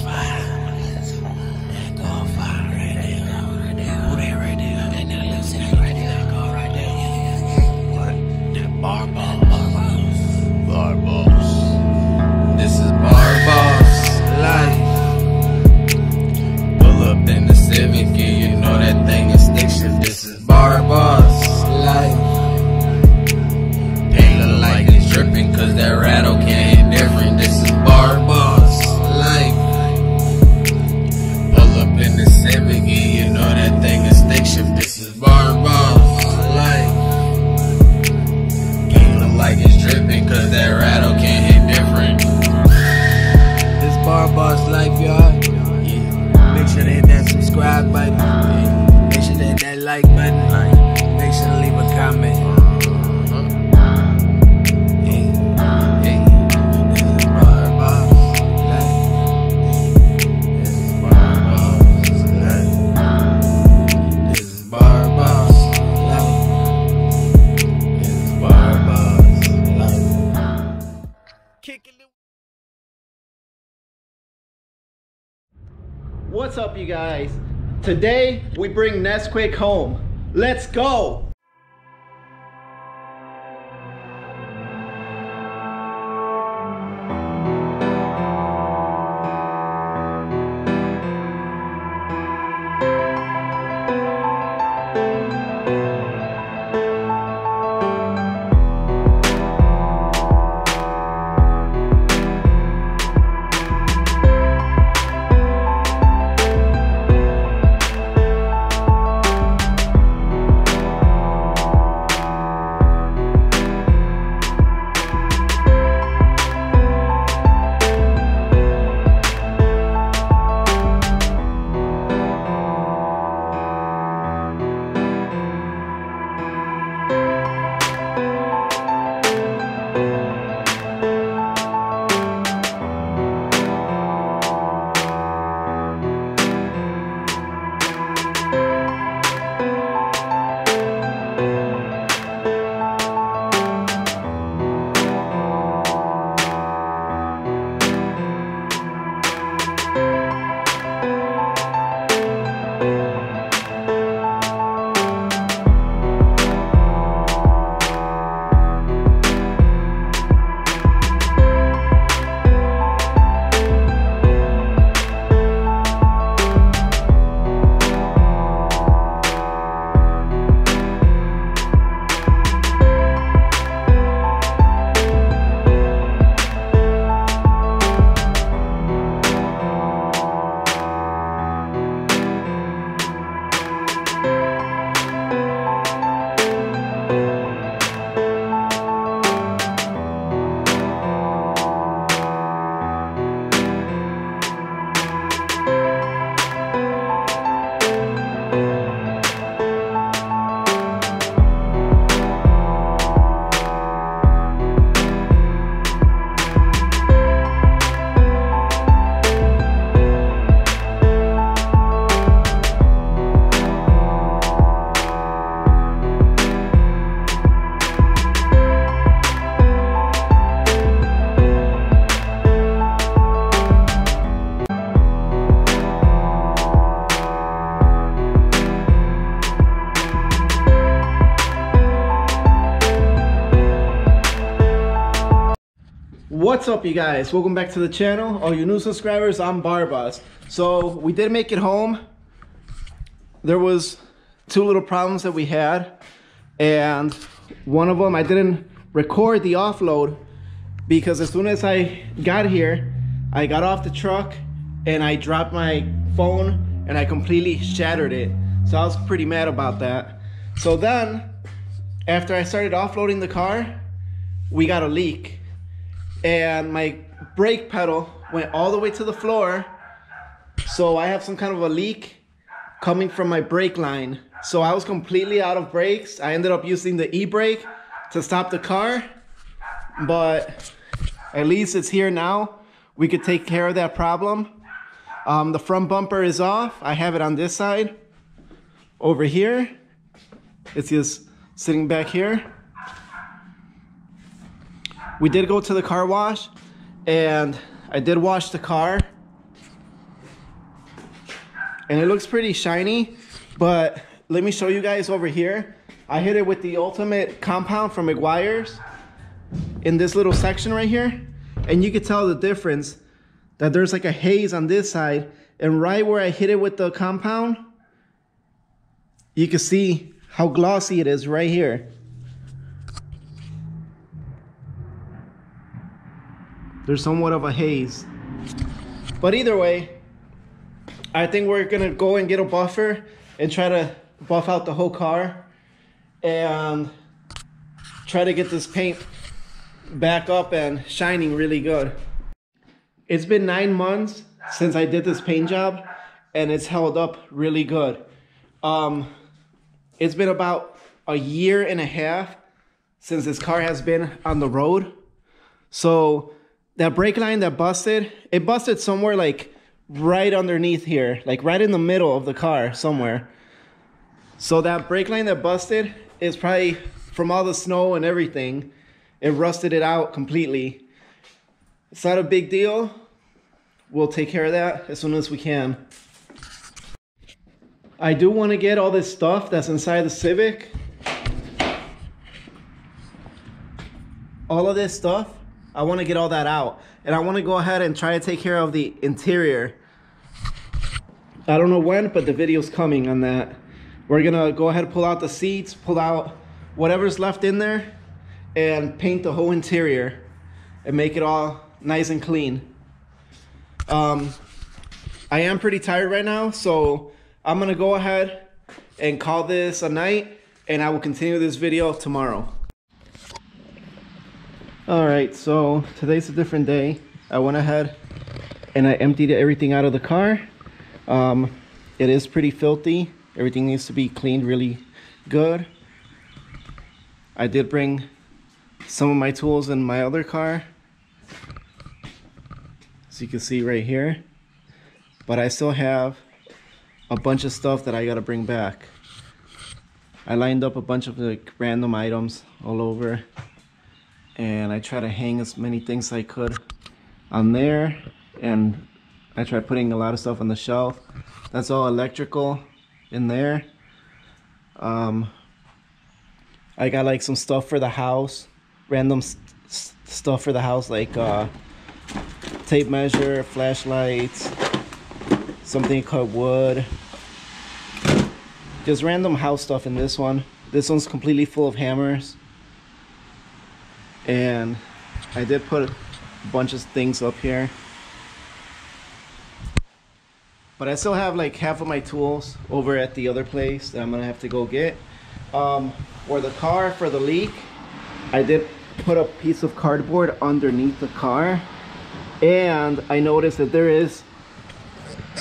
That's What's up, you guys? Today we bring Nesquik home. Let's go! What's up, you guys? Welcome back to the channel. All you new subscribers, I'm Barbas. So we did make it home. There was two little problems that we had, and one of them I didn't record the offload because as soon as I got here, I got off the truck and I dropped my phone and I completely shattered it. So I was pretty mad about that. So then, after I started offloading the car, we got a leak and my brake pedal went all the way to the floor. So I have some kind of a leak coming from my brake line. So I was completely out of brakes. I ended up using the e-brake to stop the car, but at least it's here now. We could take care of that problem. Um, the front bumper is off. I have it on this side. Over here, it's just sitting back here we did go to the car wash and I did wash the car and it looks pretty shiny, but let me show you guys over here. I hit it with the ultimate compound from Meguiar's in this little section right here. And you can tell the difference that there's like a haze on this side. And right where I hit it with the compound, you can see how glossy it is right here. There's somewhat of a haze. But either way, I think we're gonna go and get a buffer and try to buff out the whole car and try to get this paint back up and shining really good. It's been nine months since I did this paint job and it's held up really good. Um, it's been about a year and a half since this car has been on the road. So that brake line that busted, it busted somewhere like right underneath here, like right in the middle of the car somewhere. So that brake line that busted is probably from all the snow and everything. It rusted it out completely. It's not a big deal. We'll take care of that as soon as we can. I do want to get all this stuff that's inside the Civic. All of this stuff, I want to get all that out. And I want to go ahead and try to take care of the interior. I don't know when, but the video's coming on that. We're going to go ahead and pull out the seats, pull out whatever's left in there, and paint the whole interior and make it all nice and clean. Um, I am pretty tired right now, so I'm gonna go ahead and call this a night and I will continue this video tomorrow. All right, so today's a different day. I went ahead and I emptied everything out of the car. Um, it is pretty filthy. Everything needs to be cleaned really good. I did bring some of my tools in my other car. As you can see right here. But I still have a bunch of stuff that I gotta bring back. I lined up a bunch of like random items all over and I try to hang as many things as I could on there and I tried putting a lot of stuff on the shelf. That's all electrical in there. Um, I got like some stuff for the house, random stuff for the house like uh, tape measure, flashlights, something cut wood. Just random house stuff in this one. This one's completely full of hammers. And I did put a bunch of things up here. But I still have like half of my tools over at the other place that I'm gonna have to go get. Um, for the car, for the leak, I did put a piece of cardboard underneath the car and I noticed that there is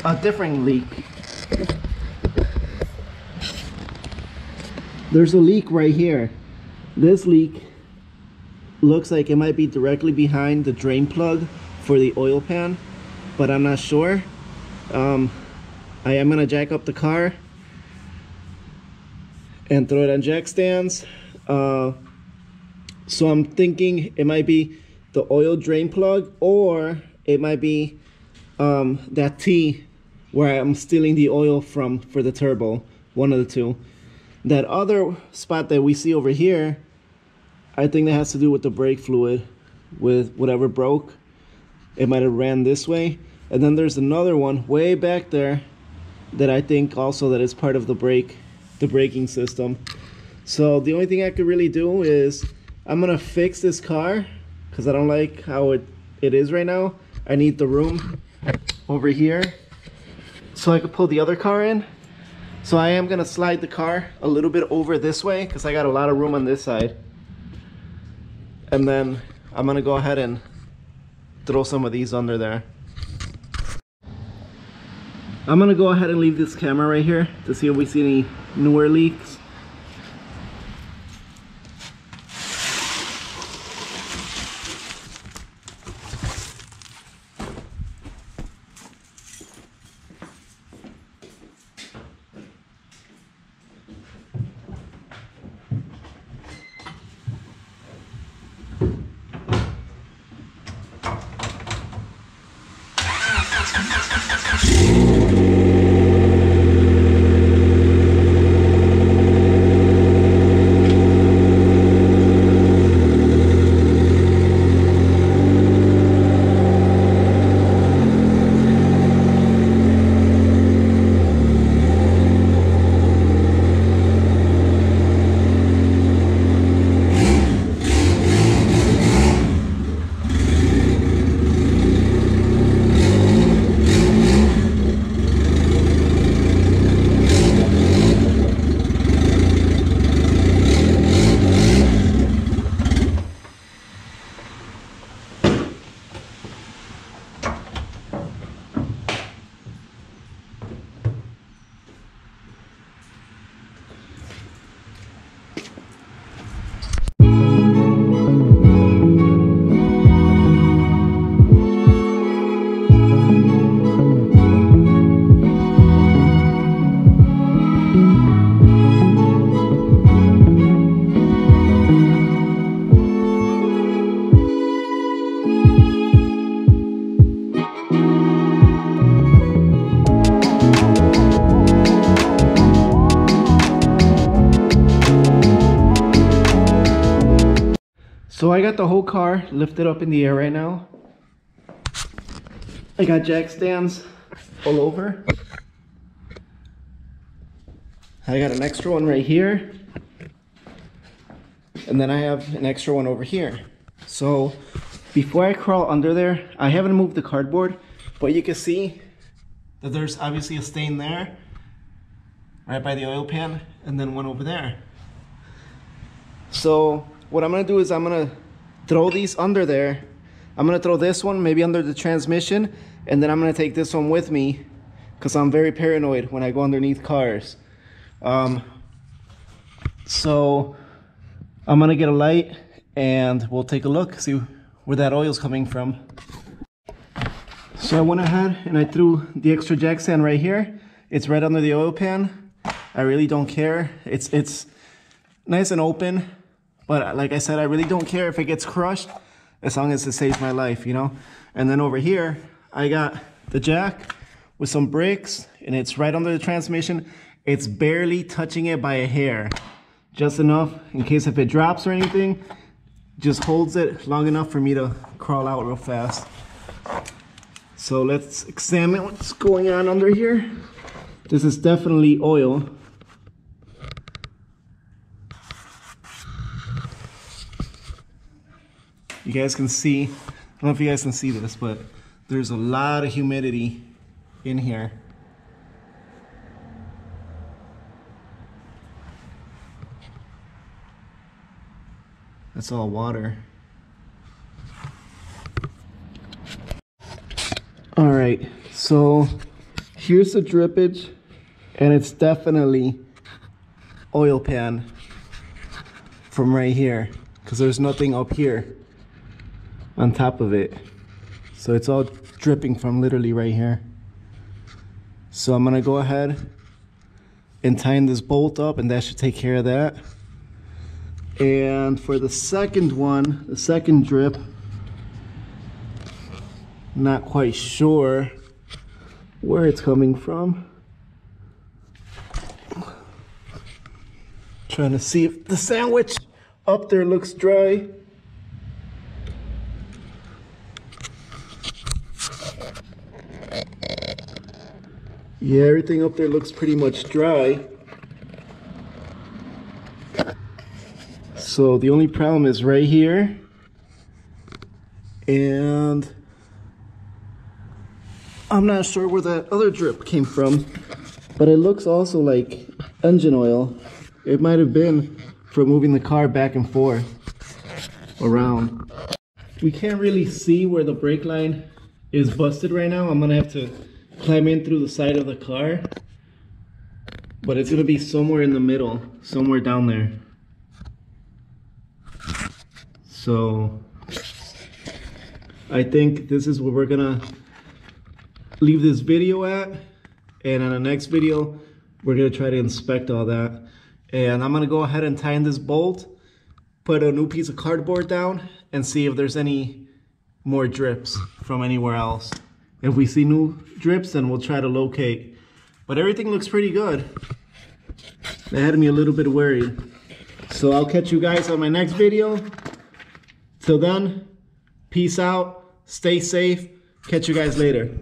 a different leak. There's a leak right here. This leak looks like it might be directly behind the drain plug for the oil pan, but I'm not sure. Um, I am gonna jack up the car and throw it on jack stands. Uh, so I'm thinking it might be the oil drain plug or it might be um, that T where I'm stealing the oil from for the turbo, one of the two. That other spot that we see over here, I think that has to do with the brake fluid, with whatever broke. It might have ran this way. And then there's another one way back there that I think also that is part of the brake, the braking system. So the only thing I could really do is I'm gonna fix this car because I don't like how it, it is right now. I need the room over here so I could pull the other car in. So I am gonna slide the car a little bit over this way because I got a lot of room on this side. And then I'm gonna go ahead and throw some of these under there. I'm gonna go ahead and leave this camera right here to see if we see any newer leaks. So I got the whole car lifted up in the air right now. I got jack stands all over. I got an extra one right here. And then I have an extra one over here. So before I crawl under there, I haven't moved the cardboard, but you can see that there's obviously a stain there, right by the oil pan, and then one over there. So what I'm gonna do is I'm gonna throw these under there. I'm gonna throw this one maybe under the transmission, and then I'm gonna take this one with me because I'm very paranoid when I go underneath cars. Um, so I'm gonna get a light and we'll take a look, see where that oil's coming from. So I went ahead and I threw the extra jack stand right here. It's right under the oil pan. I really don't care. It's it's nice and open, but uh, like I said, I really don't care if it gets crushed as long as it saves my life, you know? And then over here, I got the jack with some brakes and it's right under the transmission. It's barely touching it by a hair, just enough in case if it drops or anything, just holds it long enough for me to crawl out real fast. So let's examine what's going on under here. This is definitely oil. You guys can see, I don't know if you guys can see this, but there's a lot of humidity in here. That's all water. All right, so here's the drippage, and it's definitely oil pan from right here, because there's nothing up here on top of it. So it's all dripping from literally right here. So I'm gonna go ahead and tighten this bolt up and that should take care of that. And for the second one, the second drip, not quite sure where it's coming from. Trying to see if the sandwich up there looks dry. Yeah, everything up there looks pretty much dry. So the only problem is right here. And I'm not sure where that other drip came from, but it looks also like engine oil. It might have been from moving the car back and forth around. We can't really see where the brake line is busted right now. I'm gonna have to climb in through the side of the car. But it's gonna be somewhere in the middle, somewhere down there. So I think this is where we're gonna leave this video at. And on the next video, we're gonna try to inspect all that. And I'm gonna go ahead and tighten this bolt, put a new piece of cardboard down, and see if there's any more drips from anywhere else. If we see new drips, then we'll try to locate. But everything looks pretty good. That had me a little bit worried. So I'll catch you guys on my next video. Till then, peace out, stay safe, catch you guys later.